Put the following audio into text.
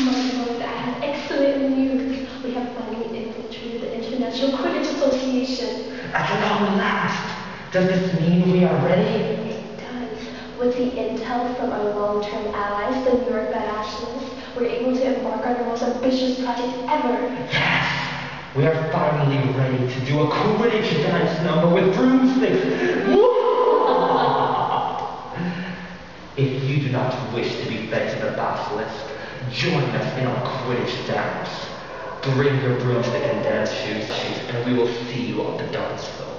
My lord, I have excellent news. We have finally infiltrated the International Quidditch Association. At long last. Does this mean we are ready? It does. With the intel from our long-term allies, the New York Badass we're able to embark on the most ambitious project ever. Yes! We are finally ready to do a Quidditch dance number with broomsticks. if you do not wish to be fed to the basilisk, join us in our Quidditch dance. Bring your broomstick and dance shoes, and we will see you on the dance floor.